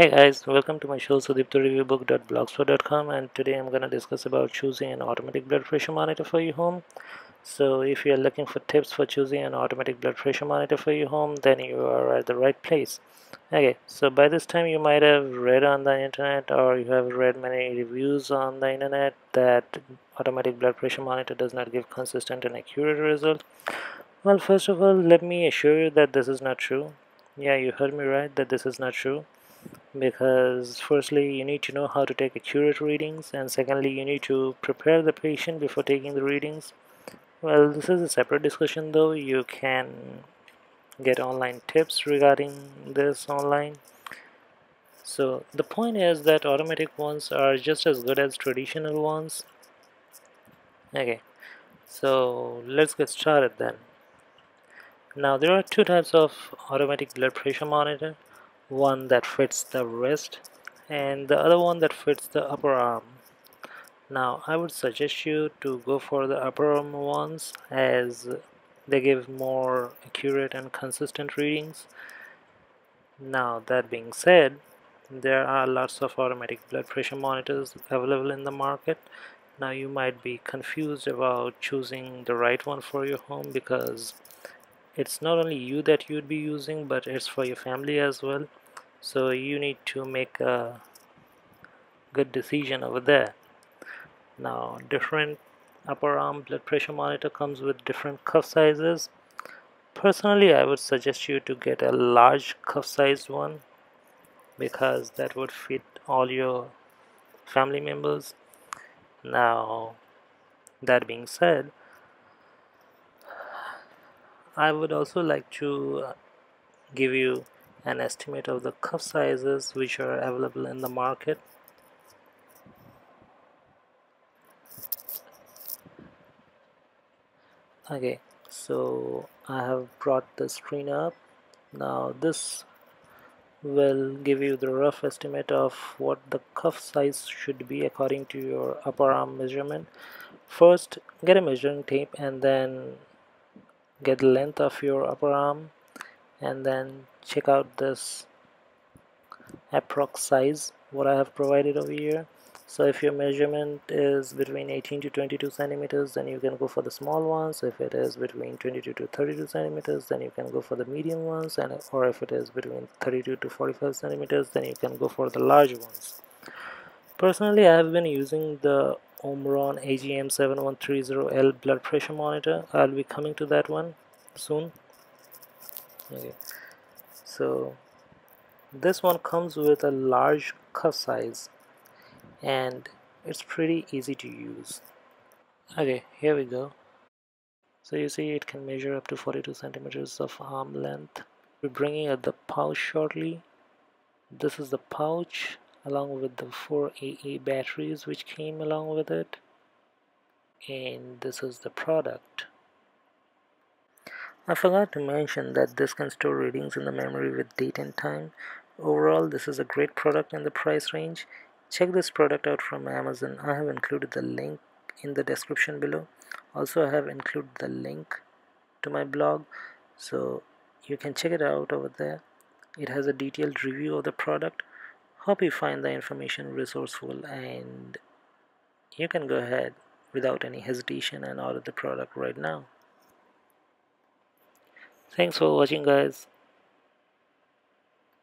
Hey guys, welcome to my show sudiptoreviewbook.blogspot.com and today I'm to discuss about choosing an automatic blood pressure monitor for your home. So if you are looking for tips for choosing an automatic blood pressure monitor for your home, then you are at the right place. Okay, so by this time you might have read on the internet or you have read many reviews on the internet that automatic blood pressure monitor does not give consistent and accurate result. Well, first of all, let me assure you that this is not true. Yeah, you heard me right that this is not true because firstly you need to know how to take accurate readings and secondly you need to prepare the patient before taking the readings. Well this is a separate discussion though. You can get online tips regarding this online. So the point is that automatic ones are just as good as traditional ones. Okay so let's get started then. Now there are two types of automatic blood pressure monitor one that fits the wrist and the other one that fits the upper arm. Now I would suggest you to go for the upper arm ones as they give more accurate and consistent readings. Now that being said there are lots of automatic blood pressure monitors available in the market. Now you might be confused about choosing the right one for your home because it's not only you that you'd be using but it's for your family as well. So you need to make a good decision over there. Now different upper arm blood pressure monitor comes with different cuff sizes. Personally I would suggest you to get a large cuff sized one because that would fit all your family members. Now that being said I would also like to uh, give you an estimate of the cuff sizes which are available in the market. Okay so I have brought the screen up. Now this will give you the rough estimate of what the cuff size should be according to your upper arm measurement. First get a measuring tape and then get the length of your upper arm and then check out this approx size what I have provided over here. So if your measurement is between 18 to 22 centimeters then you can go for the small ones. If it is between 22 to 32 centimeters then you can go for the medium ones. And or if it is between 32 to 45 centimeters then you can go for the large ones. Personally I have been using the Omron HEM7130L blood pressure monitor. I'll be coming to that one soon. Okay. So this one comes with a large cuff size and it's pretty easy to use. Okay here we go. So you see it can measure up to 42 centimeters of arm length. We're bringing out the pouch shortly. This is the pouch along with the four AA batteries which came along with it and this is the product I forgot to mention that this can store readings in the memory with date and time. Overall, this is a great product in the price range. Check this product out from Amazon. I have included the link in the description below. Also, I have included the link to my blog so you can check it out over there. It has a detailed review of the product. Hope you find the information resourceful and you can go ahead without any hesitation and order the product right now. Thanks for watching guys.